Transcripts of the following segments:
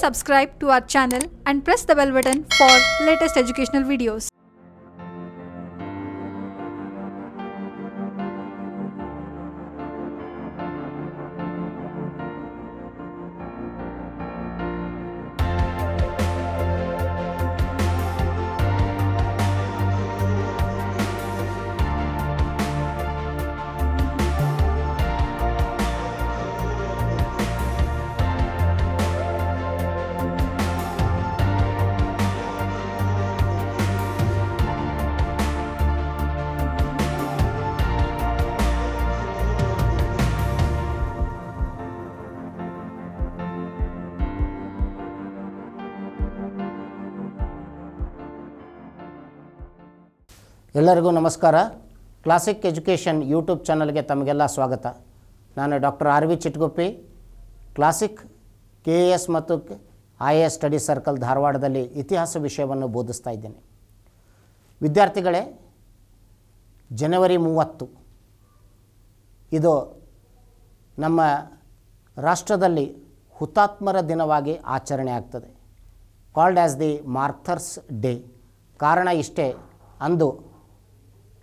subscribe to our channel and press the bell button for latest educational videos. ಎಲ್ಲರಿಗೂ ನಮಸ್ಕಾರ. Classic education YouTube ಚಾನಲ್ಗೆ ತಮಗೆಲ್ಲ ಸ್ವಾಗತ. ನಾನು doctor R V Chitguppi. Classic K A S ಮತ್ತು I A S study circle ಧಾರವಾಡದಲ್ಲಿ ಇತಿಹಾಸ ವಿಷಯವನ್ನು ಬೋಧಿಸ್ತಾ ಇದ್ದೇನೆ. ವಿದ್ಯಾರ್ಥಿಗಳೇ, ಜನವರಿ ಮೂವತ್ತು. ಇದು ನಮ್ಮ ರಾಷ್ಟ್ರದಲ್ಲಿ ಹುತಾತ್ಮರ ದಿನವಾಗಿ ಆಚರಣೆ ಆಗ್ತದೆ. Called as the martyrs day ಕಾರಣ ಇಷ್ಟೇ, ಅಂದು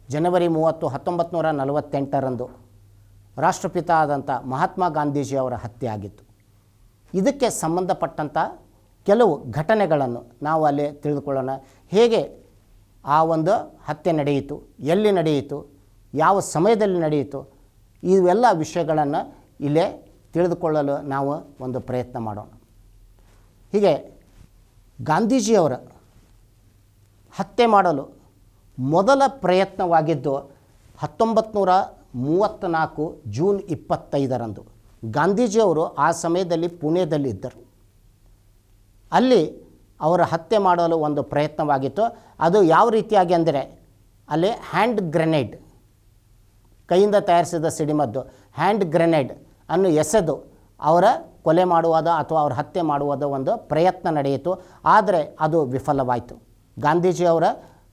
ಜನವರಿ ಮೂವತ್ತು ಹತ್ತೊಂಬತ್ತು ನೂರ ನಲವತ್ತೆಂಟರಂದು ರಾಷ್ಟ್ರಪಿತ ಆದಂಥ ಮಹಾತ್ಮ ಗಾಂಧೀಜಿಯವರ ಹತ್ಯೆ ಆಗಿತ್ತು. ಇದಕ್ಕೆ ಸಂಬಂಧಪಟ್ಟಂಥ ಕೆಲವು ಘಟನೆಗಳನ್ನು ನಾವು ಅಲ್ಲಿ ತಿಳಿದುಕೊಳ್ಳೋಣ. ಹೇಗೆ ಆ ಒಂದು ಹತ್ಯೆ ನಡೆಯಿತು, ಎಲ್ಲಿ ನಡೆಯಿತು, ಯಾವ ಸಮಯದಲ್ಲಿ ನಡೆಯಿತು, ಇವೆಲ್ಲ ವಿಷಯಗಳನ್ನು ಇಲ್ಲೇ ತಿಳಿದುಕೊಳ್ಳಲು ನಾವು ಒಂದು ಪ್ರಯತ್ನ ಮಾಡೋಣ. ಹೀಗೆ ಗಾಂಧೀಜಿಯವರ ಹತ್ಯೆ ಮಾಡಲು ಮೊದಲ ಪ್ರಯತ್ನವಾಗಿದ್ದು ಹತ್ತೊಂಬತ್ತು ನೂರ ಮೂವತ್ತ್ನಾಲ್ಕು ಜೂನ್ ಇಪ್ಪತ್ತೈದರಂದು. ಗಾಂಧೀಜಿಯವರು ಆ ಸಮಯದಲ್ಲಿ ಪುಣೆದಲ್ಲಿದ್ದರು ಅಲ್ಲಿ ಅವರ ಹತ್ಯೆ ಮಾಡಲು ಒಂದು ಪ್ರಯತ್ನವಾಗಿತ್ತು. ಅದು ಯಾವ ರೀತಿಯಾಗಿ ಅಂದರೆ, ಅಲ್ಲಿ ಹ್ಯಾಂಡ್ ಗ್ರೆನೇಡ್, ಕೈಯಿಂದ ತಯಾರಿಸಿದ ಸಿಡಿಮದ್ದು, ಹ್ಯಾಂಡ್ ಗ್ರೆನೇಡ್ ಅನ್ನು ಎಸೆದು ಅವರ ಕೊಲೆ ಮಾಡುವುದ ಅಥವಾ ಅವರ ಹತ್ಯೆ ಮಾಡುವುದ ಒಂದು ಪ್ರಯತ್ನ ನಡೆಯಿತು. ಆದರೆ ಅದು ವಿಫಲವಾಯಿತು. ಗಾಂಧೀಜಿಯವರ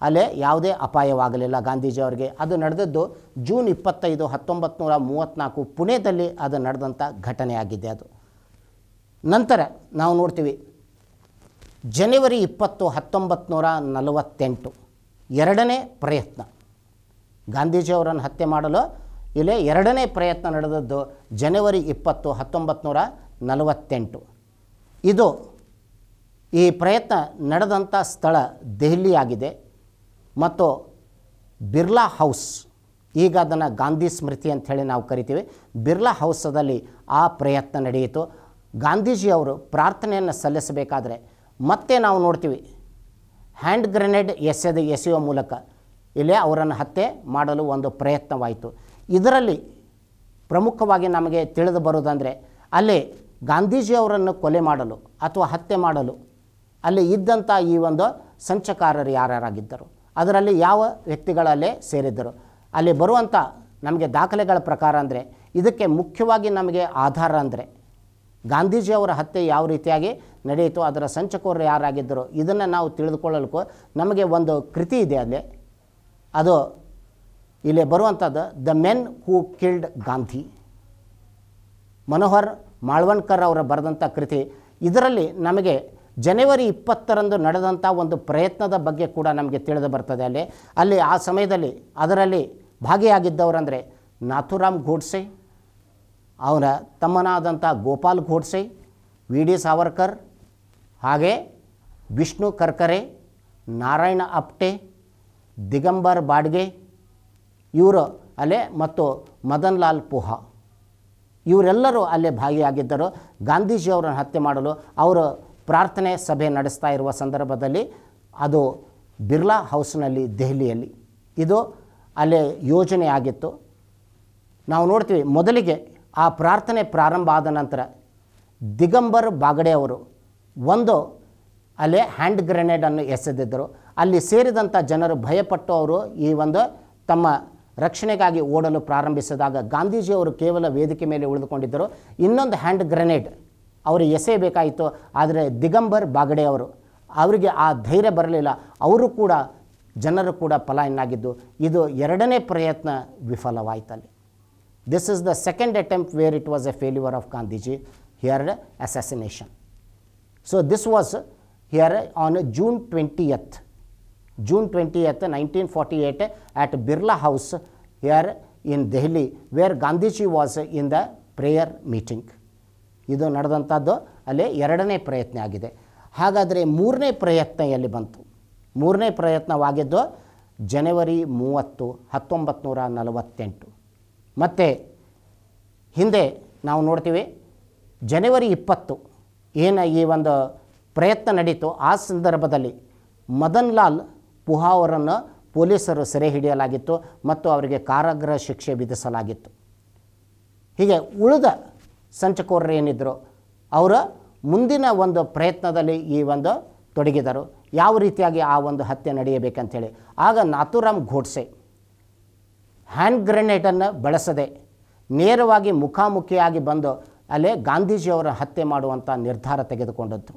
ಅಲ್ಲೇ ಯಾವುದೇ ಅಪಾಯವಾಗಲಿಲ್ಲ. ಗಾಂಧೀಜಿ ಅವರಿಗೆ ಅದು ನಡೆದದ್ದು ಜೂನ್ ಇಪ್ಪತ್ತೈದು ಹತ್ತೊಂಬತ್ತು ನೂರ ಮೂವತ್ತ್ನಾಲ್ಕು ಪುಣೆದಲ್ಲಿ ಅದು ನಡೆದಂಥ ಘಟನೆಯಾಗಿದೆ ಅದು. ನಂತರ ನಾವು ನೋಡ್ತೀವಿ, ಜನವರಿ ಇಪ್ಪತ್ತು ಹತ್ತೊಂಬತ್ತು ನೂರ ನಲವತ್ತೆಂಟು ಎರಡನೇ ಪ್ರಯತ್ನ. ಗಾಂಧೀಜಿಯವರನ್ನು ಹತ್ಯೆ ಮಾಡಲು ಇಲ್ಲೇ ಎರಡನೇ ಪ್ರಯತ್ನ ನಡೆದದ್ದು ಜನವರಿ ಇಪ್ಪತ್ತು ಹತ್ತೊಂಬತ್ತು ನೂರ ನಲವತ್ತೆಂಟು. ಇದು ಈ ಪ್ರಯತ್ನ ನಡೆದಂಥ ಸ್ಥಳ ದೆಹಲಿಯಾಗಿದೆ. ಮತ್ತು ಬಿರ್ಲಾ ಹೌಸ್, ಈಗ ಅದನ್ನು ಗಾಂಧಿ ಸ್ಮೃತಿ ಅಂಥೇಳಿ ನಾವು ಕರಿತೀವಿ. ಬಿರ್ಲಾ ಹೌಸದಲ್ಲಿ ಆ ಪ್ರಯತ್ನ ನಡೆಯಿತು. ಗಾಂಧೀಜಿಯವರು ಪ್ರಾರ್ಥನೆಯನ್ನು ಸಲ್ಲಿಸಬೇಕಾದ್ರೆ ಮತ್ತೆ ನಾವು ನೋಡ್ತೀವಿ. ಹ್ಯಾಂಡ್ ಗ್ರೆನೇಡ್ ಎಸೆದು ಎಸೆಯುವ ಮೂಲಕ ಇಲ್ಲೇ ಅವರನ್ನು ಹತ್ಯೆ ಮಾಡಲು ಒಂದು ಪ್ರಯತ್ನವಾಯಿತು. ಇದರಲ್ಲಿ ಪ್ರಮುಖವಾಗಿ ನಮಗೆ ತಿಳಿದು ಬರುವುದಂದರೆ ಅಲ್ಲಿ ಗಾಂಧೀಜಿಯವರನ್ನು ಕೊಲೆ ಮಾಡಲು ಅಥವಾ ಹತ್ಯೆ ಮಾಡಲು ಅಲ್ಲಿ ಇದ್ದಂಥ ಈ ಒಂದು ಸಂಚಕಾರರು ಯಾರ್ಯಾರಾಗಿದ್ದರು? ಅದರಲ್ಲಿ ಯಾವ ವ್ಯಕ್ತಿಗಳಲ್ಲೇ ಸೇರಿದ್ದರು. ಅಲ್ಲಿ ಬರುವಂಥ ನಮಗೆ ದಾಖಲೆಗಳ ಪ್ರಕಾರ ಅಂದರೆ, ಇದಕ್ಕೆ ಮುಖ್ಯವಾಗಿ ನಮಗೆ ಆಧಾರ ಅಂದರೆ ಗಾಂಧೀಜಿಯವರ ಹತ್ಯೆ ಯಾವ ರೀತಿಯಾಗಿ ನಡೆಯಿತು, ಅದರ ಸಂಚಕರು ಯಾರಾಗಿದ್ದರು, ಇದನ್ನು ನಾವು ತಿಳಿದುಕೊಳ್ಳಲು ನಮಗೆ ಒಂದು ಕೃತಿ ಇದೆ ಅಲ್ಲಿ. ಅದು ಇಲ್ಲಿ ಬರುವಂಥದ್ದು, the men who killed Gandhi Manohar Malgonkar ಅವರ ಬರೆದಂಥ ಕೃತಿ. ಇದರಲ್ಲಿ ನಮಗೆ ಜನವರಿ ಇಪ್ಪತ್ತರಂದು ನಡೆದಂಥ ಒಂದು ಪ್ರಯತ್ನದ ಬಗ್ಗೆ ಕೂಡ ನಮಗೆ ತಿಳಿದು ಬರ್ತದೆ. ಅಲ್ಲಿ ಅಲ್ಲಿ ಆ ಸಮಯದಲ್ಲಿ ಅದರಲ್ಲಿ ಭಾಗಿಯಾಗಿದ್ದವರಂದರೆ ನಾಥುರಾಮ್ ಗೋಡ್ಸೆ ಅವರ ತಮ್ಮನಾದಂಥ ಗೋಪಾಲ್ ಘೋಡ್ಸೆ, ವಿ ಡಿ ಸಾವರ್ಕರ್, ಹಾಗೆ ವಿಷ್ಣು ಕರ್ಕರೆ, ನಾರಾಯಣ ಅಪ್ಟೆ, ದಿಗಂಬರ್ ಬಾಡ್ಗೆ, ಇವರು ಅಲ್ಲೇ ಮತ್ತು ಮದನ್ ಲಾಲ್ ಪುಹಾ. ಇವರೆಲ್ಲರೂ ಅಲ್ಲೇ ಭಾಗಿಯಾಗಿದ್ದರು. ಗಾಂಧೀಜಿಯವರನ್ನು ಹತ್ಯೆ ಮಾಡಲು ಅವರು ಪ್ರಾರ್ಥನೆ ಸಭೆ ನಡೆಸ್ತಾ ಇರುವ ಸಂದರ್ಭದಲ್ಲಿ ಅದು ಬಿರ್ಲಾ ಹೌಸ್ನಲ್ಲಿ ದೆಹಲಿಯಲ್ಲಿ. ಇದು ಅಲ್ಲಿ ಯೋಜನೆ ಆಗಿತ್ತು ನಾವು ನೋಡ್ತೀವಿ ಮೊದಲಿಗೆ ಆ ಪ್ರಾರ್ಥನೆ ಪ್ರಾರಂಭ ಆದ ನಂತರ ದಿಗಂಬರ್ ಬಾಗಡೆ ಅವರು ಒಂದು ಅಲ್ಲಿ ಹ್ಯಾಂಡ್ ಗ್ರೆನೇಡನ್ನು ಎಸೆದಿದ್ದರು. ಅಲ್ಲಿ ಸೇರಿದಂಥ ಜನರು ಭಯಪಟ್ಟು ಅವರು ಈ ಒಂದು ತಮ್ಮ ರಕ್ಷಣೆಗಾಗಿ ಓಡಲು ಪ್ರಾರಂಭಿಸಿದಾಗ ಗಾಂಧೀಜಿಯವರು ಕೇವಲ ವೇದಿಕೆ ಮೇಲೆ ಉಳಿದುಕೊಂಡಿದ್ದರು. ಇನ್ನೊಂದು ಹ್ಯಾಂಡ್ ಗ್ರೆನೇಡ್ ಅವರು ಎಸೆಯಬೇಕಾಯಿತು ಆದರೆ ದಿಗಂಬರ್ ಬಾಗಡೆ ಅವರು ಅವರಿಗೆ ಆ ಧೈರ್ಯ ಬರಲಿಲ್ಲ. ಅವರು ಕೂಡ ಜನರು ಕೂಡ ಪಲಾಯನಾಗಿದ್ದು. ಇದು ಎರಡನೇ ಪ್ರಯತ್ನ ವಿಫಲವಾಯಿತಲ್ಲಿ. This is the second attempt where it was a failure of Gandhiji here assassination so this was here on June twentieth June 20th, 1948, at Birla House here in Delhi, where Gandhiji was in the prayer meeting. ಇದು ನಡೆದಂಥದ್ದು ಅಲ್ಲಿ ಎರಡನೇ ಪ್ರಯತ್ನ ಆಗಿದೆ. ಹಾಗಾದರೆ ಮೂರನೇ ಪ್ರಯತ್ನ ಎಲ್ಲಿ ಬಂತು? ಮೂರನೇ ಪ್ರಯತ್ನವಾಗಿದ್ದು ಜನವರಿ ಮೂವತ್ತು ಹತ್ತೊಂಬತ್ತು ನೂರ ನಲವತ್ತೆಂಟು. ಮತ್ತು ಹಿಂದೆ ನಾವು ನೋಡ್ತೀವಿ, ಜನವರಿ ಇಪ್ಪತ್ತು ಏನು ಈ ಒಂದು ಪ್ರಯತ್ನ ನಡೀತು. ಆ ಸಂದರ್ಭದಲ್ಲಿ ಮದನ್ ಲಾಲ್ ಪುಹಾ ಅವರನ್ನು ಪೊಲೀಸರು ಸೆರೆ ಹಿಡಿಯಲಾಗಿತ್ತು ಮತ್ತು ಅವರಿಗೆ ಕಾರಾಗೃಹ ಶಿಕ್ಷೆ ವಿಧಿಸಲಾಗಿತ್ತು. ಹೀಗೆ ಉಳಿದ ಸಂಚಕೋರರು ಏನಿದ್ದರು ಅವರ ಮುಂದಿನ ಒಂದು ಪ್ರಯತ್ನದಲ್ಲಿ ಈ ಒಂದು ತೊಡಗಿದರು. ಯಾವ ರೀತಿಯಾಗಿ ಆ ಒಂದು ಹತ್ಯೆ ನಡೆಯಬೇಕಂತೇಳಿ. ಆಗ ನಾಥುರಾಮ್ ಘೋಡ್ಸೆ ಹ್ಯಾಂಡ್ ಗ್ರೆನೇಡನ್ನು ಬಳಸದೆ ನೇರವಾಗಿ ಮುಖಾಮುಖಿಯಾಗಿ ಬಂದು ಅಲ್ಲೇ ಗಾಂಧೀಜಿಯವರ ಹತ್ಯೆ ಮಾಡುವಂಥ ನಿರ್ಧಾರ ತೆಗೆದುಕೊಂಡದ್ದು.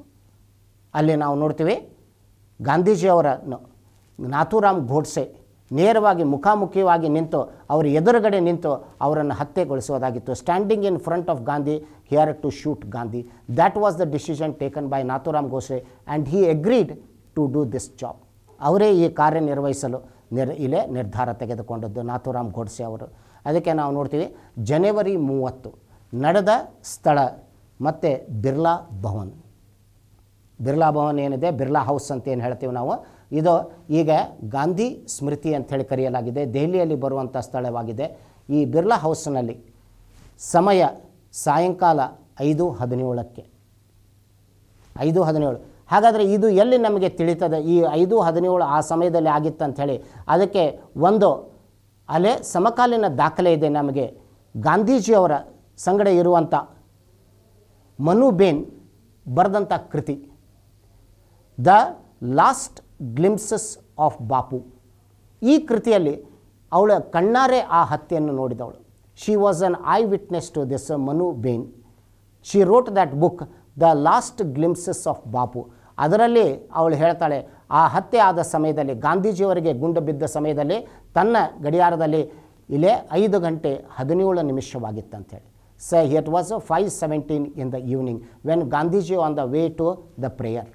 ಅಲ್ಲಿ ನಾವು ನೋಡ್ತೀವಿ ಗಾಂಧೀಜಿಯವರನ್ನು ನಾಥುರಾಮ್ ಘೋಡ್ಸೆ ನೇರವಾಗಿ ಮುಖಾಮುಖಿಯಾಗಿ ನಿಂತು ಅವರ ಎದುರುಗಡೆ ನಿಂತು ಅವರನ್ನು ಹತ್ಯೆಗೊಳಿಸುವುದಾಗಿತ್ತು. Standing in front of Gandhi here to shoot Gandhi that was the decision taken by Nathuram Godse and he agreed to do this job ಅವರೇ ಈ ಕಾರ್ಯನಿರ್ವಹಿಸಲು ನಿರ್, ಇಲ್ಲೇ ನಿರ್ಧಾರ ತೆಗೆದುಕೊಂಡದ್ದು ನಾಥುರಾಮ್ ಗೋಡ್ಸೆ ಅವರು. ಅದಕ್ಕೆ ನಾವು ನೋಡ್ತೀವಿ, ಜನವರಿ ಮೂವತ್ತು ನಡೆದ ಸ್ಥಳ ಮತ್ತು ಬಿರ್ಲಾ ಭವನ್. ಬಿರ್ಲಾ ಭವನ್ ಏನಿದೆ? ಬಿರ್ಲಾ ಹೌಸ್ ಅಂತ ಏನು ಹೇಳ್ತೀವಿ ನಾವು? ಇದು ಈಗ ಗಾಂಧಿ ಸ್ಮೃತಿ ಅಂಥೇಳಿ ಕರೆಯಲಾಗಿದೆ. ದೆಹಲಿಯಲ್ಲಿ ಬರುವಂಥ ಸ್ಥಳವಾಗಿದೆ. ಈ ಬಿರ್ಲಾ ಹೌಸ್ನಲ್ಲಿ ಸಮಯ ಸಾಯಂಕಾಲ ಐದು ಹದಿನೇಳಕ್ಕೆ. ಐದು ಹದಿನೇಳು. ಹಾಗಾದರೆ ಇದು ಎಲ್ಲಿ ನಮಗೆ ತಿಳಿತದೆ? ಈ ಐದು ಹದಿನೇಳು ಆ ಸಮಯದಲ್ಲಿ ಆಗಿತ್ತು ಅಂಥೇಳಿ ಅದಕ್ಕೆ ಒಂದು ಅಲೆ ಸಮಕಾಲೀನ ದಾಖಲೆ ಇದೆ ನಮಗೆ. ಗಾಂಧೀಜಿಯವರ ಸಂಗಡ ಇರುವಂಥ ಮನುಬೇನ್ ಬರೆದಂಥ ಕೃತಿ. The last glimpses of Bapu ಈ ಕೃತಿಯಲ್ಲಿ ಅವಳ ಕಣ್ಣಾರೆ ಆ ಹತ್ಯೆಯನ್ನು ನೋಡಿದವಳು. She was an eye witness to this Manuben she wrote that book the last glimpses of Bapu ಅದರಲ್ಲಿ ಅವಳು ಹೇಳ್ತಾಳೆ, ಆ ಹತ್ಯೆ ಆದ ಸಮಯದಲ್ಲಿ, ಗಾಂಧೀಜಿಯವರಿಗೆ ಗುಂಡು ಬಿದ್ದ ಸಮಯದಲ್ಲಿ, ತನ್ನ ಗಡಿಯಾರದಲ್ಲಿ ಇಲ್ಲೇ ಐದು ಗಂಟೆ ಹದಿನೇಳು ನಿಮಿಷವಾಗಿತ್ತಂಥೇಳಿ so it was five seventeen in the evening when Gandhiji on the way to the prayer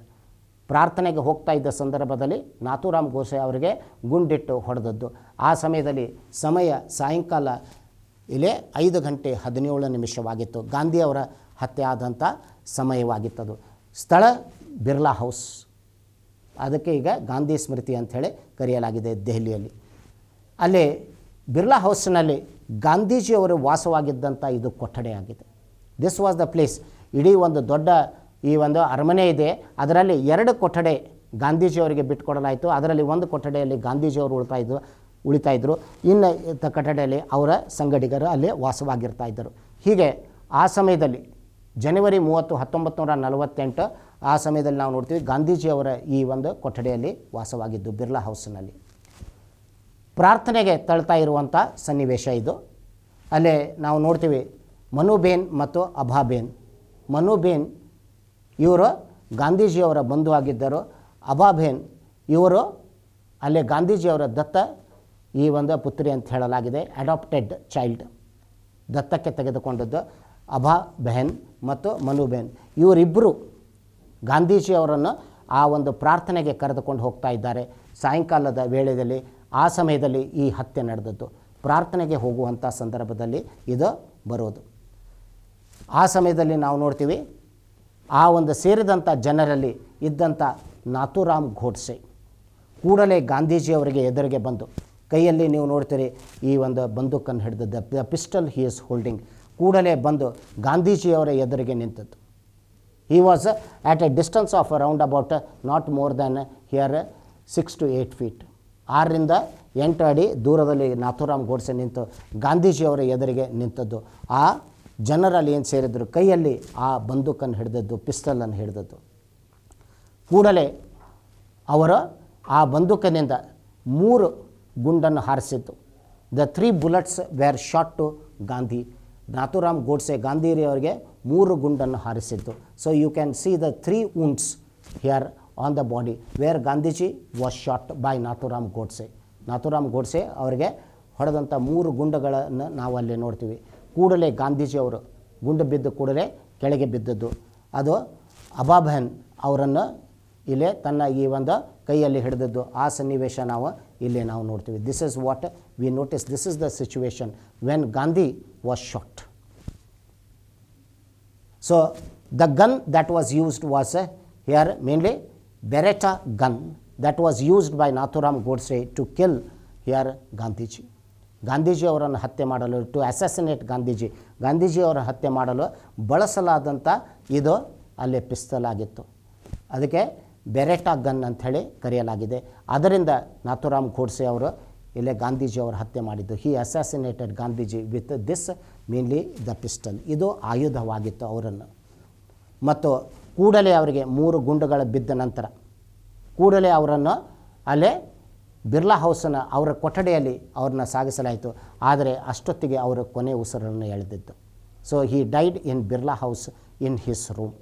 ಪ್ರಾರ್ಥನೆಗೆ ಹೋಗ್ತಾ ಇದ್ದ ಸಂದರ್ಭದಲ್ಲಿ ನಾಥೂರಾಮ್ ಗೋಸೆ ಅವರಿಗೆ ಗುಂಡಿಟ್ಟು ಹೊಡೆದದ್ದು. ಆ ಸಮಯದಲ್ಲಿ ಸಮಯ ಸಾಯಂಕಾಲ ಇಲ್ಲೇ ಐದು ಗಂಟೆ ಹದಿನೇಳು ನಿಮಿಷವಾಗಿತ್ತು. ಗಾಂಧಿಯವರ ಹತ್ಯೆ ಆದಂಥ ಸಮಯವಾಗಿತ್ತದು. ಸ್ಥಳ ಬಿರ್ಲಾ ಹೌಸ್. ಅದಕ್ಕೆ ಈಗ ಗಾಂಧಿ ಸ್ಮೃತಿ ಅಂಥೇಳಿ ಕರೆಯಲಾಗಿದೆ ದೆಹಲಿಯಲ್ಲಿ. ಅಲ್ಲಿ ಬಿರ್ಲಾ ಹೌಸ್ನಲ್ಲಿ ಗಾಂಧೀಜಿಯವರು ವಾಸವಾಗಿದ್ದಂಥ ಇದು ಕೊಠಡಿಯಾಗಿದೆ. ದಿಸ್ ವಾಸ್ ದ ಪ್ಲೇಸ್ ಇಡೀ ಒಂದು ದೊಡ್ಡ ಈ ಒಂದು ಅರಮನೆ ಇದೆ. ಅದರಲ್ಲಿ ಎರಡು ಕೊಠಡಿ ಗಾಂಧೀಜಿಯವರಿಗೆ ಬಿಟ್ಕೊಡಲಾಯಿತು ಅದರಲ್ಲಿ ಒಂದು ಕೊಠಡಿಯಲ್ಲಿ ಗಾಂಧೀಜಿಯವರು ಉಳ್ತಾ ಇದ್ದು ಉಳಿತಾ ಇದ್ದರು ಇನ್ನು ಕೊಠಡಿಯಲ್ಲಿ ಅವರ ಸಂಗಡಿಗರು ಅಲ್ಲಿ ವಾಸವಾಗಿರ್ತಾ ಇದ್ದರು. ಹೀಗೆ ಆ ಸಮಯದಲ್ಲಿ ಜನವರಿ ಮೂವತ್ತು, ಹತ್ತೊಂಬತ್ತು ನೂರ ನಲವತ್ತೆಂಟು ಆ ಸಮಯದಲ್ಲಿ ನಾವು ನೋಡ್ತೀವಿ ಗಾಂಧೀಜಿಯವರ ಈ ಒಂದು ಕೊಠಡಿಯಲ್ಲಿ ವಾಸವಾಗಿದ್ದು ಬಿರ್ಲಾ ಹೌಸ್ನಲ್ಲಿ. ಪ್ರಾರ್ಥನೆಗೆ ತಳ್ತಾ ಇರುವಂಥ ಸನ್ನಿವೇಶ ಇದು. ಅಲ್ಲೇ ನಾವು ನೋಡ್ತೀವಿ ಮನುಬೇನ್ ಮತ್ತು ಅಭಾಬೇನ್ ಮನುಬೇನ್ ಇವರು ಗಾಂಧೀಜಿಯವರ ಬಂಧು ಆಗಿದ್ದರು ಅಭಾಬೇನ್ ಇವರು ಅಲ್ಲೇ ಗಾಂಧೀಜಿಯವರ ದತ್ತ ಈ ಒಂದು ಪುತ್ರಿ ಅಂತ ಹೇಳಲಾಗಿದೆ ಅಡಾಪ್ಟೆಡ್ ಚೈಲ್ಡ್ ದತ್ತಕ್ಕೆ ತೆಗೆದುಕೊಂಡದ್ದು ಅಭಾ ಬೆಹನ್ ಮತ್ತು ಮನುಬೇನ್ ಇವರಿಬ್ಬರು ಗಾಂಧೀಜಿಯವರನ್ನು ಆ ಒಂದು ಪ್ರಾರ್ಥನೆಗೆ ಕರೆದುಕೊಂಡು ಹೋಗ್ತಾ ಇದ್ದಾರೆ. ಸಾಯಂಕಾಲದ ವೇಳೆಯಲ್ಲಿ, ಆ ಸಮಯದಲ್ಲಿ ಈ ಹತ್ಯೆ ನಡೆದದ್ದು. ಪ್ರಾರ್ಥನೆಗೆ ಹೋಗುವಂಥ ಸಂದರ್ಭದಲ್ಲಿ ಇದು ಬರೋದು. ಆ ಸಮಯದಲ್ಲಿ ನಾವು ನೋಡ್ತೀವಿ ಆ ಒಂದು ಸೇರಿದಂಥ ಜನರಲ್ಲಿ ಇದ್ದಂಥ ನಾಥುರಾಮ್ ಘೋಡ್ಸೆ ಕೂಡಲೇ ಗಾಂಧೀಜಿಯವರಿಗೆ ಎದುರಿಗೆ ಬಂದು, ಕೈಯಲ್ಲಿ ನೀವು ನೋಡ್ತೀರಿ ಈ ಒಂದು ಬಂದೂಕನ್ನು ಹಿಡಿದು the pistol he is holding ಕೂಡಲೇ ಬಂದು ಗಾಂಧೀಜಿಯವರ ಎದುರಿಗೆ ನಿಂತದ್ದು. He was at a distance of around about not more than here six to eight feet ಆರರಿಂದ ಎಂಟು ಅಡಿ ದೂರದಲ್ಲಿ ನಾಥುರಾಮ್ ಗೋಡ್ಸೆ ನಿಂತು ಗಾಂಧೀಜಿಯವರ ಎದುರಿಗೆ ನಿಂತದ್ದು. ಆ ಜನರಲ್ಲಿ ಏನು ಸೇರಿದ್ರು ಕೈಯಲ್ಲಿ ಆ ಬಂದೂಕನ್ನು ಹಿಡಿದದ್ದು, ಪಿಸ್ತಲನ್ನು ಹಿಡಿದದ್ದು. ಕೂಡಲೇ ಅವರು ಆ ಬಂದೂಕನಿಂದ ಮೂರು ಗುಂಡನ್ನು ಹಾರಿಸಿದ್ದು the three bullets were shot to Gandhi Nathuram Godse ಗಾಂಧಿಯವರಿಗೆ ಮೂರು ಗುಂಡನ್ನು ಹಾರಿಸಿದ್ದು so you can see the three wounds here on the body where Gandhiji was shot by Nathuram Godse. Nathuram Godse ಅವರಿಗೆ ಹೊಡೆದಂಥ ಮೂರು ಗುಂಡಗಳನ್ನು ನಾವು ಅಲ್ಲಿ ನೋಡ್ತೀವಿ. ಕೂಡಲೇ ಗಾಂಧೀಜಿಯವರು ಗುಂಡು ಬಿದ್ದ ಕೂಡಲೇ ಕೆಳಗೆ ಬಿದ್ದದ್ದು. ಅದು ಅಬಾಬೆನ್ ಅವರನ್ನು ಇಲ್ಲೇ ತನ್ನ ಈ ಒಂದು ಕೈಯಲ್ಲಿ ಹಿಡಿದದ್ದು. ಆ ಸನ್ನಿವೇಶ ನಾವು ಇಲ್ಲಿ ನಾವು ನೋಡ್ತೀವಿ. This is what we notice this is the situation when Gandhi was shot so the gun that was used was here mainly Beretta gun gun was used by Nathuram Godse to kill here Gandhiji Gandhiji ಅವರನ್ನು ಹತ್ಯೆ ಮಾಡಲು to assassinate Gandhiji. Gandhiji ಅವರ ಹತ್ಯೆ ಮಾಡಲು ಬಳಸಲಾದಂಥ ಇದು ಅಲ್ಲಿ ಪಿಸ್ತಲ್ ಆಗಿತ್ತು. ಅದಕ್ಕೆ ಬೆರೆಟಾ ಗನ್ ಅಂಥೇಳಿ ಕರೆಯಲಾಗಿದೆ. ಅದರಿಂದ ನಾಥುರಾಮ್ ಗೋಡ್ಸೆ ಅವರು ಇಲ್ಲೇ ಗಾಂಧೀಜಿ ಅವರು ಹತ್ಯೆ ಮಾಡಿದ್ದು. He assassinated Gandhiji with this mainly the pistol ಇದು ಆಯುಧವಾಗಿತ್ತು ಅವರನ್ನು. ಮತ್ತು ಕೂಡಲೇ ಅವರಿಗೆ ಮೂರು ಗುಂಡುಗಳು ಬಿದ್ದ ನಂತರ ಕೂಡಲೇ ಅವರನ್ನು ಅಲ್ಲೇ ಬಿರ್ಲಾ ಹೌಸನ ಅವರ ಕೊಠಡಿಯಲ್ಲಿ ಅವ್ರನ್ನ ಸಾಗಿಸಲಾಯಿತು. ಆದರೆ ಅಷ್ಟೊತ್ತಿಗೆ ಅವರ ಕೊನೆ ಉಸಿರನ್ನು ಎಳೆದಿದ್ದು. So he died in Birla house in his room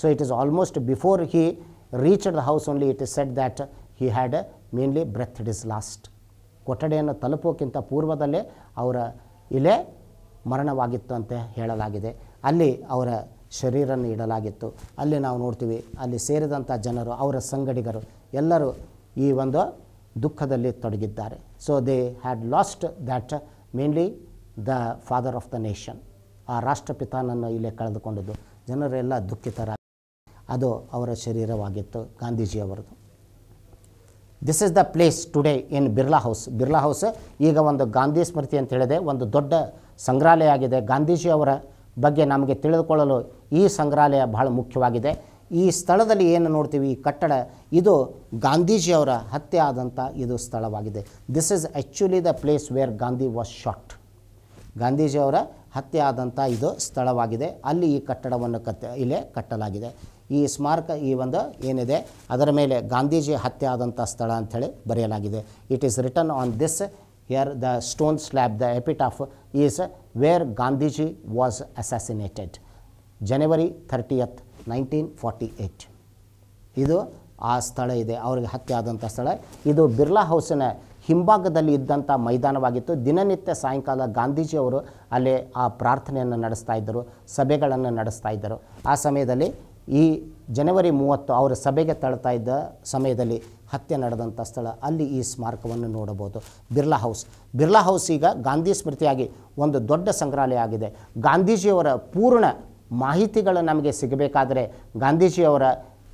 so it is almost before he reached the house only it is said that he had mainly breath it is lost ಕೊಠಡಿಯನ್ನು ತಲುಪೋಕ್ಕಿಂತ ಪೂರ್ವದಲ್ಲೇ ಅವರ ಇಲೆ ಮರಣವಾಗಿತ್ತು ಅಂತ ಹೇಳಲಾಗಿದೆ. ಅಲ್ಲಿ ಅವರ ಶರೀರನ್ನು ಇಡಲಾಗಿತ್ತು. ಅಲ್ಲಿ ನಾವು ನೋಡ್ತೀವಿ, ಅಲ್ಲಿ ಸೇರಿದಂಥ ಜನರು, ಅವರ ಸಂಗಡಿಗರು ಎಲ್ಲರೂ ಈ ಒಂದು ದುಃಖದಲ್ಲಿ ತೊಡಗಿದ್ದಾರೆ. So they had lost that mainly the father of the nation ಆ ರಾಷ್ಟ್ರಪಿತಾನನ್ನು ಇಲ್ಲೇ ಕಳೆದುಕೊಂಡಿದ್ದು. ಜನರೆಲ್ಲ ದುಃಖಿತರ ಅದು ಅವರ ಶರೀರವಾಗಿತ್ತು, ಗಾಂಧೀಜಿಯವರದು. This is the place today in Birla house Birla house ಈಗ ಒಂದು ಗಾಂಧಿ ಸ್ಮೃತಿ ಅಂತ ಹೇಳಿದೆ. ಒಂದು ದೊಡ್ಡ ಸಂಗ್ರಹಾಲಯ ಆಗಿದೆ. ಗಾಂಧೀಜಿಯವರ ಬಗ್ಗೆ ನಮಗೆ ತಿಳಿದುಕೊಳ್ಳಲು ಈ ಸಂಗ್ರಹಾಲಯ ಬಹಳ ಮುಖ್ಯವಾಗಿದೆ. ಈ ಸ್ಥಳದಲ್ಲಿ ಏನು ನೋಡ್ತೀವಿ? ಈ ಕಟ್ಟಡ, ಇದು ಗಾಂಧೀಜಿಯವರ ಹತ್ಯೆ ಆದಂಥ ಇದು ಸ್ಥಳವಾಗಿದೆ. This is actually the place where Gandhi was shot ಗಾಂಧೀಜಿಯವರ ಹತ್ಯೆ ಆದಂಥ ಇದು ಸ್ಥಳವಾಗಿದೆ. ಅಲ್ಲಿ ಈ ಕಟ್ಟಡವನ್ನು ಕತ್ತ, ಇಲ್ಲೇ ಕಟ್ಟಲಾಗಿದೆ. ಈ ಸ್ಮಾರಕ, ಈ ಒಂದು ಏನಿದೆ, ಅದರ ಮೇಲೆ ಗಾಂಧೀಜಿ ಹತ್ಯೆ ಆದಂಥ ಸ್ಥಳ ಅಂಥೇಳಿ ಬರೆಯಲಾಗಿದೆ. It is written on this here the stone slab the of is where Gandhiji was assassinated January thirtieth nineteen forty eight ಇದು ಆ ಸ್ಥಳ ಇದೆ. ಅವರಿಗೆ ಹತ್ಯೆ ಆದಂಥ ಸ್ಥಳ. ಇದು ಬಿರ್ಲಾ ಹೌಸಿನ ಹಿಂಭಾಗದಲ್ಲಿ ಇದ್ದಂಥ ಮೈದಾನವಾಗಿತ್ತು. ದಿನನಿತ್ಯ ಸಾಯಂಕಾಲ ಗಾಂಧೀಜಿಯವರು ಅಲ್ಲಿ ಆ ಪ್ರಾರ್ಥನೆಯನ್ನು ನಡೆಸ್ತಾ ಇದ್ದರು, ಸಭೆಗಳನ್ನು ನಡೆಸ್ತಾ ಇದ್ದರು. ಆ ಸಮಯದಲ್ಲಿ ಈ ಜನವರಿ ಮೂವತ್ತು ಅವರ ಸಭೆಗೆ ತಳ್ತಾ ಇದ್ದ ಸಮಯದಲ್ಲಿ ಹತ್ಯೆ ನಡೆದಂಥ ಸ್ಥಳ. ಅಲ್ಲಿ ಈ ಸ್ಮಾರಕವನ್ನು ನೋಡಬಹುದು. ಬಿರ್ಲಾ ಹೌಸ್. ಬಿರ್ಲಾ ಹೌಸ್ ಈಗ ಗಾಂಧಿ ಸ್ಮೃತಿಯಾಗಿ ಒಂದು ದೊಡ್ಡ ಸಂಗ್ರಹಾಲಯ ಆಗಿದೆ. ಗಾಂಧೀಜಿಯವರ ಪೂರ್ಣ ಮಾಹಿತಿಗಳು ನಮಗೆ ಸಿಗಬೇಕಾದರೆ ಗಾಂಧೀಜಿಯವರ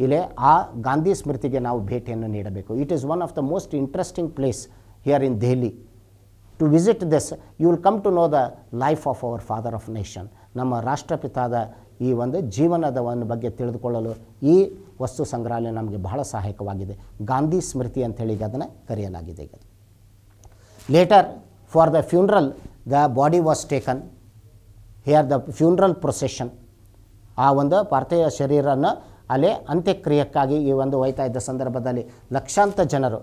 ಇಲ್ಲೇ ಆ ಗಾಂಧಿ ಸ್ಮೃತಿಗೆ ನಾವು ಭೇಟಿಯನ್ನು ನೀಡಬೇಕು. It is one of the most interesting place here in Delhi to visit this you will come to know the life of our father of nation ನಮ್ಮ ರಾಷ್ಟ್ರಪಿತಾದ ಈ ಒಂದು ಜೀವನದ ಒಂದು ಬಗ್ಗೆ ತಿಳಿದುಕೊಳ್ಳಲು ಈ ವಸ್ತು ಸಂಗ್ರಹಾಲಯ ನಮಗೆ ಬಹಳ ಸಹಾಯಕವಾಗಿದೆ. ಗಾಂಧಿ ಸ್ಮೃತಿ ಅಂತೇಳಿ ಈಗ ಅದನ್ನು ಕರೆಯಲಾಗಿದೆ ಈಗ. Later for the funeral the body was taken here the funeral procession ಆ ಒಂದು ಪಾರ್ಥಿವ ಶರೀರನ ಅಲ್ಲಿ ಅಂತ್ಯಕ್ರಿಯಕ್ಕಾಗಿ ಈ ಒಂದು ಒಯ್ತಾ ಇದ್ದ ಸಂದರ್ಭದಲ್ಲಿ ಲಕ್ಷಾಂತರ ಜನರು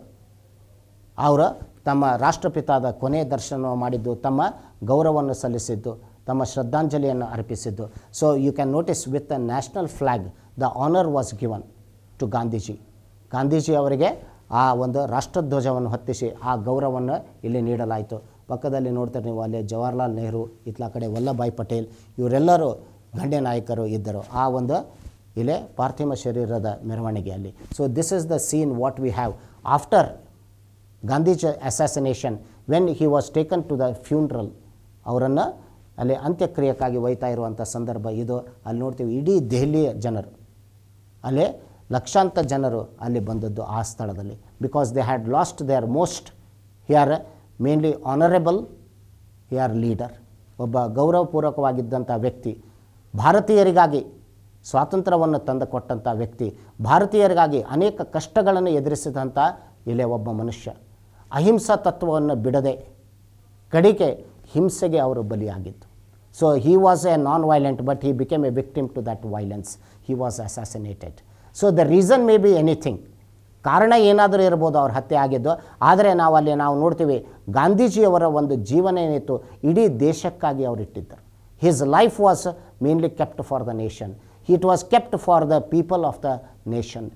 ಅವರು ತಮ್ಮ ರಾಷ್ಟ್ರಪಿತಾದ ಕೊನೆ ದರ್ಶನ ಮಾಡಿದ್ದು, ತಮ್ಮ ಗೌರವವನ್ನು ಸಲ್ಲಿಸಿದ್ದು, ತಮ್ಮ ಶ್ರದ್ಧಾಂಜಲಿಯನ್ನು ಅರ್ಪಿಸಿದ್ದು. So you can notice with a national flag the honour was given to Gandhiji Gandhiji ಅವರಿಗೆ ಆ ಒಂದು ರಾಷ್ಟ್ರಧ್ವಜವನ್ನು ಹೊತ್ತಿಸಿ ಆ ಗೌರವವನ್ನು ಇಲ್ಲಿ ನೀಡಲಾಯಿತು. ಪಕ್ಕದಲ್ಲಿ ನೋಡ್ತಾರೆ ನೀವು ಅಲ್ಲಿ ಜವಾಹರ್ಲಾಲ್ ನೆಹರು ಇತ್ಲ ಕಡೆ ವಲ್ಲಭಾಯ್ ಪಟೇಲ್, ಇವರೆಲ್ಲರೂ ಗಣ್ಯ ನಾಯಕರು ಇದ್ದರು ಆ ಒಂದು ಇಲ್ಲೇ ಪಾರ್ಥಿವ ಶರೀರದ ಮೆರವಣಿಗೆಯಲ್ಲಿ so this is the scene what we have after Gandhiji assassination when he was taken to the funeral ಅವರನ್ನು ಅಲ್ಲಿ ಅಂತ್ಯಕ್ರಿಯಕ್ಕಾಗಿ ಒಯ್ತಾ ಇರುವಂಥ ಸಂದರ್ಭ ಇದು. ಅಲ್ಲಿ ನೋಡ್ತೀವಿ ಇಡೀ ದೆಹಲಿಯ ಜನರು. ಅಲ್ಲೇ ಲಕ್ಷಾಂತರ ಜನರು ಅಲ್ಲಿ ಬಂದದ್ದು ಆ ಸ್ಥಳದಲ್ಲಿ. Because they had lost they are most he are mainly honourable he are leader ಒಬ್ಬ ಗೌರವಪೂರ್ವಕವಾಗಿದ್ದಂಥ ವ್ಯಕ್ತಿ. ಭಾರತೀಯರಿಗಾಗಿ ಸ್ವಾತಂತ್ರ್ಯವನ್ನು ತಂದುಕೊಟ್ಟಂಥ ವ್ಯಕ್ತಿ, ಭಾರತೀಯರಿಗಾಗಿ ಅನೇಕ ಕಷ್ಟಗಳನ್ನು ಎದುರಿಸಿದಂಥ ಇಲ್ಲೇ ಒಬ್ಬ ಮನುಷ್ಯ. ಅಹಿಂಸಾ ತತ್ವವನ್ನು ಬಿಡದೆ ಕಡಿಕೆ ಹಿಂಸೆಗೆ ಅವರು ಬಲಿಯಾಗಿದ್ದು. So he was a non violent but he became a victim to that violence he was assassinated so the reason may be anything ಕಾರಣ ಏನಾದರೂ ಇರ್ಬೋದು, ಅವ್ರ ಹತ್ಯೆ ಆಗಿದ್ದು. ಆದರೆ ನಾವು ಅಲ್ಲಿ ನಾವು ನೋಡ್ತೀವಿ, ಗಾಂಧೀಜಿಯವರ ಒಂದು ಜೀವನ ಏನಿತ್ತು, ಇಡೀ ದೇಶಕ್ಕಾಗಿ ಅವರು ಇಟ್ಟಿದ್ದರು. His life was mainly kept for the nation it was kept for the people of the nation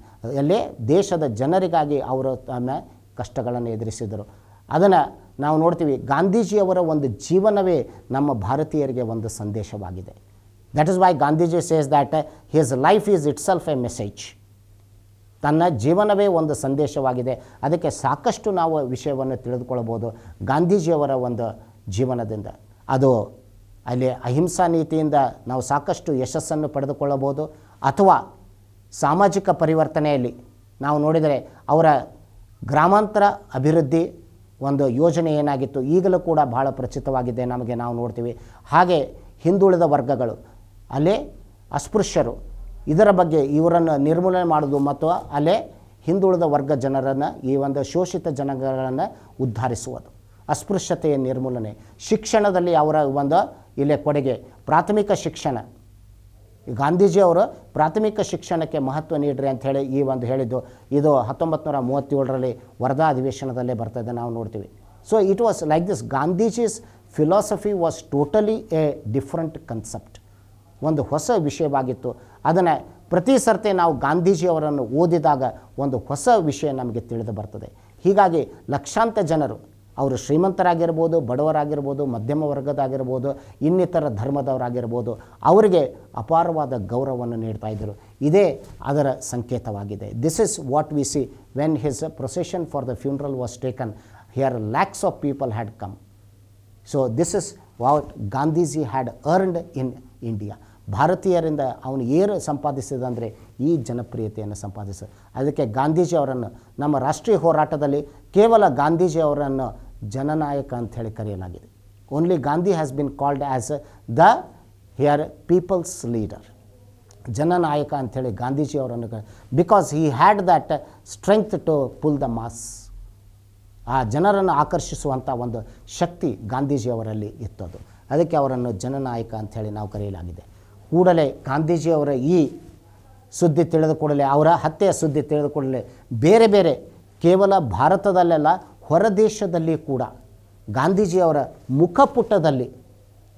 ಅಲ್ಲೇ ದೇಶದ ಜನರಿಗಾಗಿ ಅವರು ತಮ್ಮ ಕಷ್ಟಗಳನ್ನು ಎದುರಿಸಿದರು. ಅದನ್ನು ನಾವು ನೋಡ್ತೀವಿ, ಗಾಂಧೀಜಿಯವರ ಒಂದು ಜೀವನವೇ ನಮ್ಮ ಭಾರತೀಯರಿಗೆ ಒಂದು ಸಂದೇಶವಾಗಿದೆ. That is why Gandhiji says that his life is itself a message ತನ್ನ ಜೀವನವೇ ಒಂದು ಸಂದೇಶವಾಗಿದೆ. ಅದಕ್ಕೆ ಸಾಕಷ್ಟು ನಾವು ವಿಷಯವನ್ನು ತಿಳಿದುಕೊಳ್ಳಬಹುದು ಗಾಂಧೀಜಿಯವರ ಒಂದು ಜೀವನದಿಂದ. ಅದು ಅಲ್ಲಿ ಅಹಿಂಸಾ ನೀತಿಯಿಂದ ನಾವು ಸಾಕಷ್ಟು ಯಶಸ್ಸನ್ನು ಪಡೆದುಕೊಳ್ಳಬಹುದು. ಅಥವಾ ಸಾಮಾಜಿಕ ಪರಿವರ್ತನೆಯಲ್ಲಿ ನಾವು ನೋಡಿದರೆ ಅವರ ಗ್ರಾಮಾಂತರ ಅಭಿವೃದ್ಧಿ ಒಂದು ಯೋಜನೆ ಏನಾಗಿತ್ತು, ಈಗಲೂ ಕೂಡ ಬಹಳ ಪ್ರಚಿತವಾಗಿದೆ ನಮಗೆ ನಾವು ನೋಡ್ತೀವಿ. ಹಾಗೆ ಹಿಂದುಳಿದ ವರ್ಗಗಳು, ಅಲ್ಲೇ ಅಸ್ಪೃಶ್ಯರು, ಇದರ ಬಗ್ಗೆ ಇವರನ್ನು ನಿರ್ಮೂಲನೆ ಮಾಡೋದು ಮತ್ತು ಅಲ್ಲೇ ಹಿಂದುಳಿದ ವರ್ಗ ಜನರನ್ನು, ಈ ಒಂದು ಶೋಷಿತ ಜನಗಳನ್ನು ಉದ್ಧರಿಸುವುದು. ಅಸ್ಪೃಶ್ಯತೆಯ ನಿರ್ಮೂಲನೆ. ಶಿಕ್ಷಣದಲ್ಲಿ ಅವರ ಒಂದು ಇಲ್ಲೇ ಕೊಡುಗೆ ಪ್ರಾಥಮಿಕ ಶಿಕ್ಷಣ. ಗಾಂಧೀಜಿಯವರು ಪ್ರಾಥಮಿಕ ಶಿಕ್ಷಣಕ್ಕೆ ಮಹತ್ವ ನೀಡ್ರಿ ಅಂತ ಈ ಒಂದು ಹೇಳಿದ್ದು. ಇದು ಹತ್ತೊಂಬತ್ತು ನೂರ ಮೂವತ್ತೇಳರಲ್ಲಿ ವರದಾ ಅಧಿವೇಶನದಲ್ಲೇ ಬರ್ತದೆ ನಾವು ನೋಡ್ತೀವಿ. So it was like this Gandhiji's philosophy was totally a different concept ಒಂದು ಹೊಸ ವಿಷಯವಾಗಿತ್ತು. ಅದನ್ನು ಪ್ರತಿ ಸರ್ತಿ ನಾವು ಗಾಂಧೀಜಿಯವರನ್ನು ಓದಿದಾಗ ಒಂದು ಹೊಸ ವಿಷಯ ನಮಗೆ ತಿಳಿದು ಬರ್ತದೆ. ಹೀಗಾಗಿ ಲಕ್ಷಾಂತ ಜನರು ಅವರು ಶ್ರೀಮಂತರಾಗಿರ್ಬೋದು, ಬಡವರಾಗಿರ್ಬೋದು, ಮಧ್ಯಮ ವರ್ಗದಾಗಿರ್ಬೋದು, ಇನ್ನಿತರ ಧರ್ಮದವರಾಗಿರ್ಬೋದು, ಅವರಿಗೆ ಅಪಾರವಾದ ಗೌರವವನ್ನು ನೀಡ್ತಾ ಇದ್ದರು. ಇದೇ ಅದರ ಸಂಕೇತವಾಗಿದೆ. This is what we see when his procession for the funeral was taken here lakhs of people had come so this is what Gandhiji had earned in India ಭಾರತೀಯರಿಂದ ಅವನು ಏನು ಸಂಪಾದಿಸಿದಂದರೆ ಈ ಜನಪ್ರಿಯತೆಯನ್ನು ಸಂಪಾದಿಸ ಅದಕ್ಕೆ ಗಾಂಧೀಜಿ ಅವರನ್ನು ನಮ್ಮ ರಾಷ್ಟ್ರೀಯ ಹೋರಾಟದಲ್ಲಿ ಕೇವಲ ಗಾಂಧೀಜಿ ಅವರನ್ನು ಜನನಾಯಕ ಅಂತ ಹೇಳಿ ಕರೆಯಲಾಗಿದೆ. Only Gandhi has been called as the here people's leader ಜನನಾಯಕ ಅಂಥೇಳಿ ಗಾಂಧೀಜಿ ಅವರನ್ನು because he had that strength to pull the mass ಆ ಜನರನ್ನು ಆಕರ್ಷಿಸುವಂಥ ಒಂದು ಶಕ್ತಿ ಗಾಂಧೀಜಿಯವರಲ್ಲಿ ಇತ್ತದು. ಅದಕ್ಕೆ ಅವರನ್ನು ಜನನಾಯಕ ಅಂಥೇಳಿ ನಾವು ಕರೆಯಲಾಗಿದೆ. ಕೂಡಲೇ ಗಾಂಧೀಜಿಯವರ ಈ ಸುದ್ದಿ ತಿಳಿದ ಕೂಡಲೇ, ಅವರ ಹತ್ಯೆಯ ಸುದ್ದಿ ತಿಳಿದ ಕೂಡಲೇ ಬೇರೆ ಬೇರೆ ಕೇವಲ ಭಾರತದಲ್ಲೆಲ್ಲ ಹೊರದೇಶದಲ್ಲಿ ಕೂಡ ಗಾಂಧೀಜಿಯವರ ಮುಖಪುಟದಲ್ಲಿ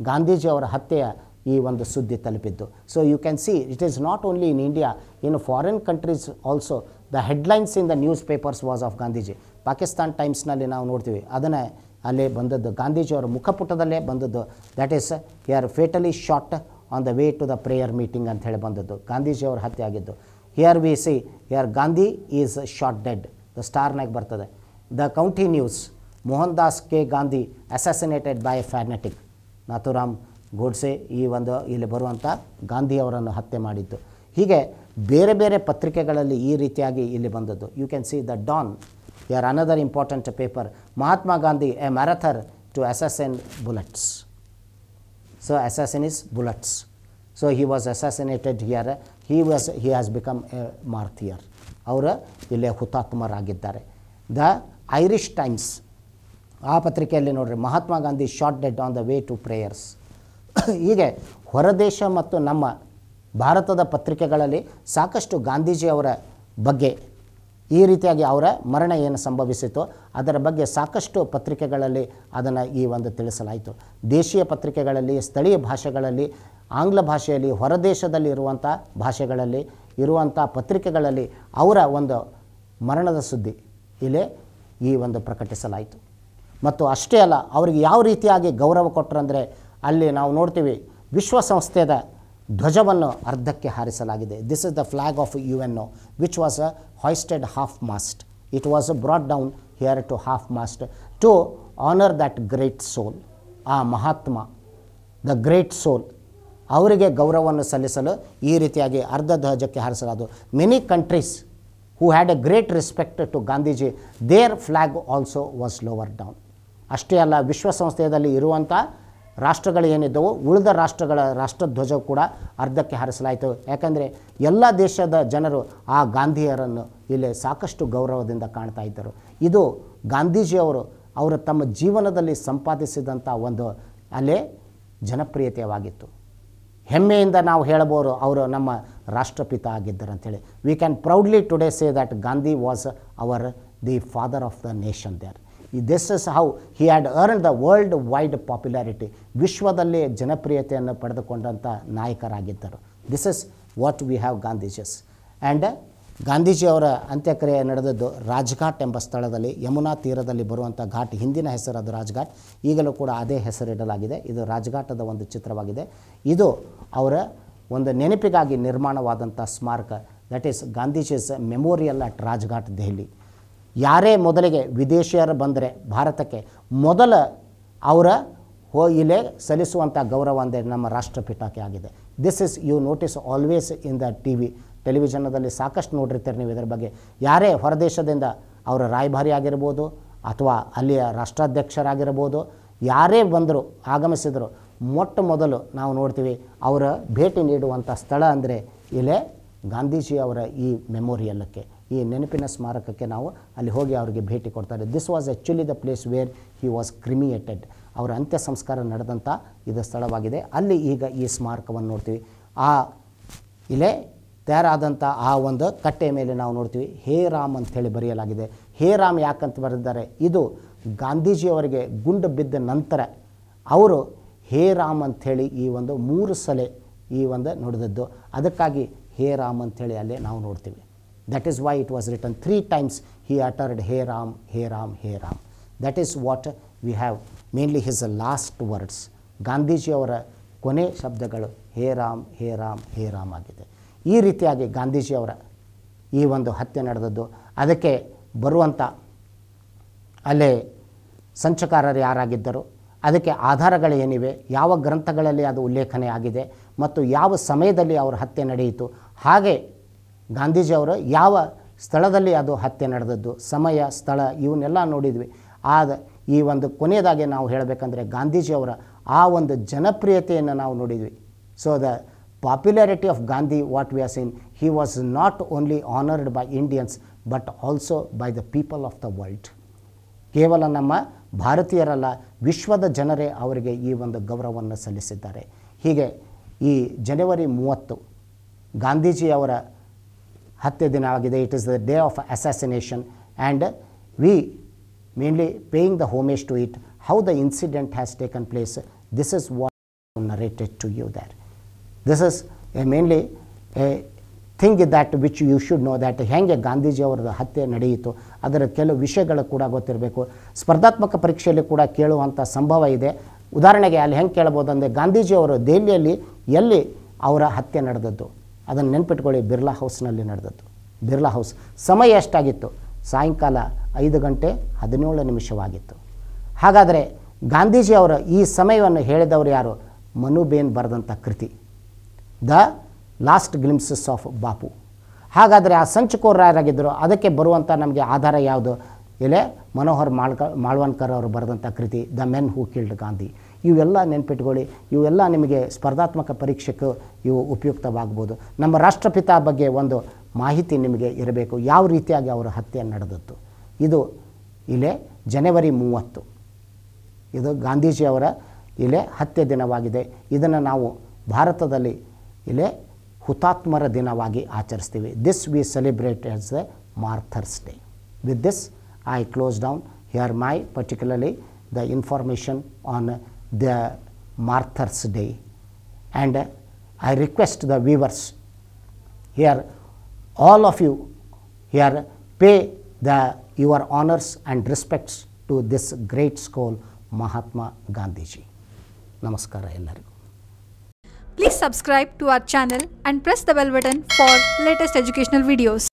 ಗಾಂಧೀಜಿಯವರ ಹತ್ಯೆಯ ಈ ಒಂದು ಸುದ್ದಿ ತಲುಪಿದ್ದು. So you can see it is not only in India in foreign countries also the headlines in the newspapers was of Gandhiji Pakistan ಟೈಮ್ಸ್ನಲ್ಲಿ ನಾವು ನೋಡ್ತೀವಿ, ಅದನ್ನೇ ಅಲ್ಲೇ ಬಂದದ್ದು ಗಾಂಧೀಜಿಯವರ ಮುಖಪುಟದಲ್ಲೇ ಬಂದದ್ದು. That is here fatally shot on the way to the prayer meeting ಅಂತ ಹೇಳಿ ಬಂದದ್ದು. ಗಾಂಧೀಜಿಯವರ ಹತ್ಯೆ ಆಗಿದ್ದು. Here we see here Gandhi is shot dead the ಸ್ಟಾರ್ನಾಗ ಬರ್ತದೆ. The county news Mohan Das K Gandhi assassinated by a fanatic Nathuram Godse ಈ ಒಂದು ಇಲ್ಲಿ ಬರುವಂಥ ಗಾಂಧಿಯವರನ್ನು ಹತ್ಯೆ ಮಾಡಿದ್ದು. ಹೀಗೆ ಬೇರೆ ಬೇರೆ ಪತ್ರಿಕೆಗಳಲ್ಲಿ ಈ ರೀತಿಯಾಗಿ ಇಲ್ಲಿ ಬಂದದ್ದು. You can see the dawn here another important paper Mahatma Gandhi a martyr to assassin bullets so assassin is bullets so he was assassinated here he was he has become a martyr ಅವರು ಇಲ್ಲೇ ಹುತಾತ್ಮರಾಗಿದ್ದಾರೆ the Irish Times ಆ ಪತ್ರಿಕೆಯಲ್ಲಿ ನೋಡ್ರಿ, Mahatma Gandhi shot dead on the way to prayers ಹೀಗೆ ಹೊರದೇಶ ಮತ್ತು ನಮ್ಮ ಭಾರತದ ಪತ್ರಿಕೆಗಳಲ್ಲಿ ಸಾಕಷ್ಟು ಗಾಂಧೀಜಿಯವರ ಬಗ್ಗೆ, ಈ ರೀತಿಯಾಗಿ ಅವರ ಮರಣ ಏನು ಸಂಭವಿಸಿತು ಅದರ ಬಗ್ಗೆ ಸಾಕಷ್ಟು ಪತ್ರಿಕೆಗಳಲ್ಲಿ ಅದನ್ನು ಈ ಒಂದು ತಿಳಿಸಲಾಯಿತು. ದೇಶೀಯ ಪತ್ರಿಕೆಗಳಲ್ಲಿ, ಸ್ಥಳೀಯ ಭಾಷೆಗಳಲ್ಲಿ, ಆಂಗ್ಲ ಭಾಷೆಯಲ್ಲಿ, ಹೊರದೇಶದಲ್ಲಿ ಇರುವಂಥ ಭಾಷೆಗಳಲ್ಲಿ, ಇರುವಂಥ ಪತ್ರಿಕೆಗಳಲ್ಲಿ ಅವರ ಒಂದು ಮರಣದ ಸುದ್ದಿ. ಇಲ್ಲೇ ಈ ಒಂದು ಪ್ರಕಟಿಸಲಾಯಿತು. ಮತ್ತು ಅಷ್ಟೇ ಅಲ್ಲ, ಅವರಿಗೆ ಯಾವ ರೀತಿಯಾಗಿ ಗೌರವ ಕೊಟ್ಟರಂದರೆ ಅಲ್ಲಿ ನಾವು ನೋಡ್ತೀವಿ ವಿಶ್ವಸಂಸ್ಥೆಯ ಧ್ವಜವನ್ನು ಅರ್ಧಕ್ಕೆ ಹಾರಿಸಲಾಗಿದೆ. This is the flag of U N O which was a hoisted half mast it was brought down here to half mast to honour that great soul ಆ ಮಹಾತ್ಮ ದ ಗ್ರೇಟ್ ಸೋಲ್ ಅವರಿಗೆ ಗೌರವವನ್ನು ಸಲ್ಲಿಸಲು ಈ ರೀತಿಯಾಗಿ ಅರ್ಧ ಧ್ವಜಕ್ಕೆ ಹಾರಿಸಲಾದು many countries who had a great respect to Gandhiji their flag also was lower down ಅಷ್ಟೇ ಅಲ್ಲ, ವಿಶ್ವಸಂಸ್ಥೆಯಲ್ಲಿ ಇರುವಂಥ ರಾಷ್ಟ್ರಗಳು ಏನಿದ್ದವು, ಉಳಿದ ರಾಷ್ಟ್ರಗಳ ರಾಷ್ಟ್ರಧ್ವಜ ಕೂಡ ಅರ್ಧಕ್ಕೆ ಹಾರಿಸಲಾಯಿತು. ಯಾಕಂದರೆ ಎಲ್ಲ ದೇಶದ ಜನರು ಆ ಗಾಂಧಿಯರನ್ನು ಇಲ್ಲಿ ಸಾಕಷ್ಟು ಗೌರವದಿಂದ ಕಾಣ್ತಾ ಇದ್ದರು. ಇದು ಗಾಂಧೀಜಿಯವರು ಅವರು ತಮ್ಮ ಜೀವನದಲ್ಲಿ ಸಂಪಾದಿಸಿದಂಥ ಒಂದು ಅಲೆ ಜನಪ್ರಿಯತೆಯಾಗಿತ್ತು ಹೆಮ್ಮೆಯಿಂದ ನಾವು ಹೇಳಬಹುದು, ಅವರು ನಮ್ಮ ರಾಷ್ಟ್ರಪಿತ ಆಗಿದ್ದರು ಅಂತೇಳಿ we can proudly today say that Gandhi was our the father of the nation there this is how he had earn the world wide popularity ವಿಶ್ವದಲ್ಲಿ ಜನಪ್ರಿಯತೆಯನ್ನು ಪಡೆದುಕೊಂಡಂಥ ನಾಯಕರಾಗಿದ್ದರು. This is what we have Gandhiji's and ಗಾಂಧೀಜಿಯವರ ಅಂತ್ಯಕ್ರಿಯೆ ನಡೆದದ್ದು ರಾಜ್ಘಾಟ್ ಎಂಬ ಸ್ಥಳದಲ್ಲಿ, ಯಮುನಾ ತೀರದಲ್ಲಿ ಬರುವಂಥ ಘಾಟ್, ಹಿಂದಿನ ಹೆಸರು ಅದು ರಾಜ್ಘಾಟ್. ಈಗಲೂ ಕೂಡ ಅದೇ ಹೆಸರಿಡಲಾಗಿದೆ. ಇದು ರಾಜ್ಘಾಟದ ಒಂದು ಚಿತ್ರವಾಗಿದೆ. ಇದು ಅವರ ಒಂದು ನೆನಪಿಗಾಗಿ ನಿರ್ಮಾಣವಾದಂಥ ಸ್ಮಾರಕ. That is Gandhiji's memorial at Rajghat Delhi ಯಾರೇ ಮೊದಲಿಗೆ ವಿದೇಶಿಯರು ಬಂದರೆ ಭಾರತಕ್ಕೆ ಮೊದಲ ಅವರ ಹೋ ಇಲ್ಲೇ ಸಲ್ಲಿಸುವಂಥ ಗೌರವ ಅಂದರೆ ನಮ್ಮ ರಾಷ್ಟ್ರಪೀಠಕ್ಕೆ ಆಗಿದೆ. This is you notice always in the T V ಟೆಲಿವಿಷನ್ನದಲ್ಲಿ ಸಾಕಷ್ಟು ನೋಡಿರ್ತೀರಿ ನೀವು ಇದರ ಬಗ್ಗೆ. ಯಾರೇ ಹೊರದೇಶದಿಂದ ಅವರ ರಾಯಭಾರಿ ಆಗಿರ್ಬೋದು ಅಥವಾ ಅಲ್ಲಿಯ ರಾಷ್ಟ್ರಾಧ್ಯಕ್ಷರಾಗಿರ್ಬೋದು, ಯಾರೇ ಬಂದರು ಆಗಮಿಸಿದರು ಮೊಟ್ಟ ಮೊದಲು ನಾವು ನೋಡ್ತೀವಿ ಅವರ ಭೇಟಿ ನೀಡುವಂಥ ಸ್ಥಳ ಅಂದರೆ ಇಲ್ಲೇ ಗಾಂಧೀಜಿ ಅವರ ಈ ಮೆಮೋರಿಯಲ್ಲಕ್ಕೆ, ಈ ನೆನಪಿನ ಸ್ಮಾರಕಕ್ಕೆ ನಾವು ಅಲ್ಲಿ ಹೋಗಿ ಅವರಿಗೆ ಭೇಟಿ ಕೊಡ್ತಾರೆ. This was actually the place where he was cremated ಅವರ ಅಂತ್ಯ ಸಂಸ್ಕಾರ ನಡೆದಂಥ ಇದು ಸ್ಥಳವಾಗಿದೆ. ಅಲ್ಲಿ ಈಗ ಈ ಸ್ಮಾರಕವನ್ನು ನೋಡ್ತೀವಿ. ಆ ಇಲ್ಲೇ ತಯಾರಾದಂಥ ಆ ಒಂದು ಕಟ್ಟೆ ಮೇಲೆ ನಾವು ನೋಡ್ತೀವಿ, ಹೇ ರಾಮ್ ಅಂಥೇಳಿ ಬರೆಯಲಾಗಿದೆ. ಹೇ ರಾಮ್ ಯಾಕಂತ ಬರೆದಿದ್ದಾರೆ? ಇದು ಗಾಂಧೀಜಿಯವರಿಗೆ ಗುಂಡು ಬಿದ್ದ ನಂತರ ಅವರು ಹೇ ರಾಮ್ ಅಂಥೇಳಿ ಈ ಒಂದು ಮೂರು ಸಲ ಈ ಒಂದು ನುಡಿದದ್ದು. ಅದಕ್ಕಾಗಿ ಹೇ ರಾಮ್ ಅಂಥೇಳಿ ಅಲ್ಲಿ ನಾವು ನೋಡ್ತೀವಿ. That is why it was written three times he uttered ಹೇ ರಾಮ್ ಹೇ ರಾಮ್ ಹೇ Ram. That is what we have mainly his last words ಗಾಂಧೀಜಿಯವರ ಕೊನೆ ಶಬ್ದಗಳು ಹೇ ರಾಮ್ ಹೇ ರಾಮ್ ಹೇ ರಾಮ್ ಆಗಿದೆ. ಈ ರೀತಿಯಾಗಿ ಗಾಂಧೀಜಿಯವರ ಈ ಒಂದು ಹತ್ಯೆ ನಡೆದದ್ದು. ಅದಕ್ಕೆ ಬರುವಂಥ ಅಲ್ಲಿ ಸಂಚಕಾರರು ಯಾರಾಗಿದ್ದರು? ಅದಕ್ಕೆ ಆಧಾರಗಳು ಏನಿವೆ? ಯಾವ ಗ್ರಂಥಗಳಲ್ಲಿ ಅದು ಉಲ್ಲೇಖನೆ ಆಗಿದೆ? ಮತ್ತು ಯಾವ ಸಮಯದಲ್ಲಿ ಅವರ ಹತ್ಯೆ ನಡೆಯಿತು? ಹಾಗೆ ಗಾಂಧೀಜಿಯವರು ಯಾವ ಸ್ಥಳದಲ್ಲಿ ಅದು ಹತ್ಯೆ ನಡೆದದ್ದು? ಸಮಯ, ಸ್ಥಳ ಇವನ್ನೆಲ್ಲ ನೋಡಿದ್ವಿ. ಆದ ಈ ಒಂದು ಕೊನೆಯದಾಗಿ ನಾವು ಹೇಳಬೇಕಂದ್ರೆ ಗಾಂಧೀಜಿಯವರ ಆ ಒಂದು ಜನಪ್ರಿಯತೆಯನ್ನು ನಾವು ನೋಡಿದ್ವಿ. So the popularity of Gandhi what we are seen he was not only honoured by Indians but also by the people of the world ಕೇವಲ ನಮ್ಮ ಭಾರತೀಯರಲ್ಲ, ವಿಶ್ವದ ಜನರೇ ಅವರಿಗೆ ಈ ಒಂದು ಗೌರವವನ್ನು ಸಲ್ಲಿಸಿದ್ದಾರೆ. ಹೀಗೆ ಈ ಜನವರಿ ಮೂವತ್ತು ಗಾಂಧೀಜಿಯವರ ಹತ್ಯೆ ದಿನ ಆಗಿದೆ. It is the day of assassination and we mainly paying the homage to it how the incident has taken place this is what narrated to you there this is mainly a thing that which you should know that ಹೇಗೆ ಗಾಂಧೀಜಿಯವರದ ಹತ್ಯೆ ನಡೆಯಿತು, ಅದರ ಕೆಲವು ವಿಷಯಗಳು ಕೂಡ ಗೊತ್ತಿರಬೇಕು. ಸ್ಪರ್ಧಾತ್ಮಕ ಪರೀಕ್ಷೆಯಲ್ಲಿ ಕೂಡ ಕೇಳುವಂಥ ಸಂಭವ ಇದೆ. ಉದಾಹರಣೆಗೆ ಅಲ್ಲಿ ಹೆಂಗೆ ಕೇಳ್ಬೋದು ಅಂದರೆ ಗಾಂಧೀಜಿಯವರು ದೆಹಲಿಯಲ್ಲಿ ಎಲ್ಲಿ ಅವರ ಹತ್ಯೆ ನಡೆದದ್ದು? ಅದನ್ನು ನೆನ್ಪಿಟ್ಕೊಳ್ಳಿ, ಬಿರ್ಲಾ ಹೌಸ್ನಲ್ಲಿ ನಡೆದದ್ದು. ಬಿರ್ಲಾ ಹೌಸ್ ಸಮಯ ಎಷ್ಟಾಗಿತ್ತು? ಸಾಯಂಕಾಲ ಐದು ಗಂಟೆ ಹದಿನೇಳು ನಿಮಿಷವಾಗಿತ್ತು. ಹಾಗಾದರೆ ಗಾಂಧೀಜಿಯವರ ಈ ಸಮಯವನ್ನು ಹೇಳಿದವರು ಯಾರು? ಮನುಬೇನ್ ಬರೆದಂಥ ಕೃತಿ. The last glimpses of Bapu. ಹಾಗಾದರೆ ಆ ಸಂಚುಕೋರ ಯಾರಾಗಿದ್ದರು ಅದಕ್ಕೆ ಬರುವಂಥ ನಮಗೆ ಆಧಾರ ಯಾವುದು? ಎಲೆ ಮನೋಹರ್ ಮಾಳ್ಕ, ಮಾಳ್ವನ್ಕರ್ ಅವರು ಬರೆದಂಥ ಕೃತಿ, the men who killed Gandhi. ಇವೆಲ್ಲ ನೆನ್ಪಿಟ್ಕೊಳ್ಳಿ, ಇವೆಲ್ಲ ನಿಮಗೆ ಸ್ಪರ್ಧಾತ್ಮಕ ಪರೀಕ್ಷೆಗೂ ಇವು ಉಪಯುಕ್ತವಾಗ್ಬೋದು. ನಮ್ಮ ರಾಷ್ಟ್ರಪಿತ ಬಗ್ಗೆ ಒಂದು ಮಾಹಿತಿ ನಿಮಗೆ ಇರಬೇಕು, ಯಾವ ರೀತಿಯಾಗಿ ಅವರ ಹತ್ಯೆ ನಡೆದದ್ದು. ಇದು ಇಲ್ಲೇ ಜನವರಿ ಮೂವತ್ತು. ಇದು ಗಾಂಧೀಜಿಯವರ ಇಲ್ಲೇ ಹತ್ಯೆ ದಿನವಾಗಿದೆ. ಇದನ್ನು ನಾವು ಭಾರತದಲ್ಲಿ ಇಲ್ಲೇ ಹುತಾತ್ಮರ ದಿನವಾಗಿ ಆಚರಿಸ್ತೀವಿ. This we celebrate as the martyrs day with this I close down here my particularly the information on the martyrs day and I request the viewers here, all of you here, pay the, your honors and respects to this great soul mahatma gandhiji. ನಮಸ್ಕಾರ ಎಲ್ಲರಿಗೂ. Please subscribe to our channel and press the bell button for latest educational videos.